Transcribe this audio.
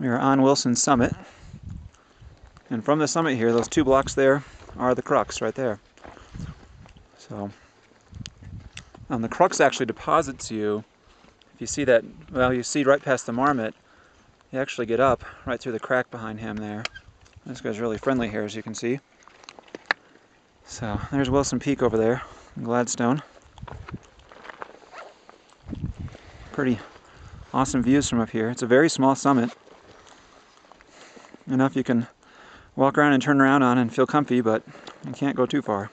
We are on Wilson Summit. And from the summit here, those two blocks there are the crux right there. So, um, the crux actually deposits you. If you see that, well, you see right past the marmot, you actually get up right through the crack behind him there. This guy's really friendly here, as you can see. So, there's Wilson Peak over there, Gladstone. Pretty awesome views from up here. It's a very small summit. Enough you can walk around and turn around on and feel comfy, but you can't go too far.